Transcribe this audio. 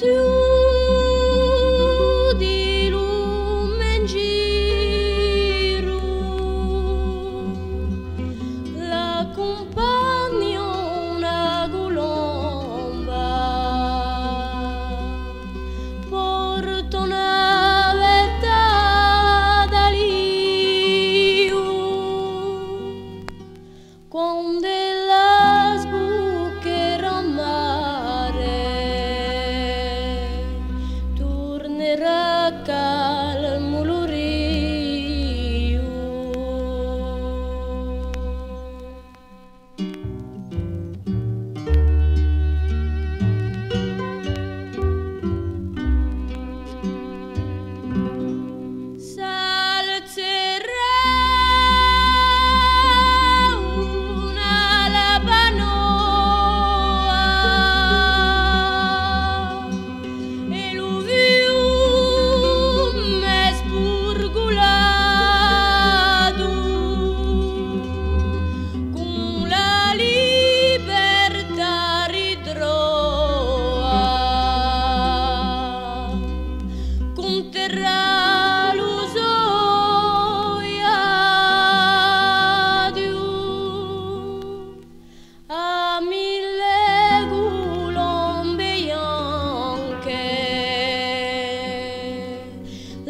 to tornerà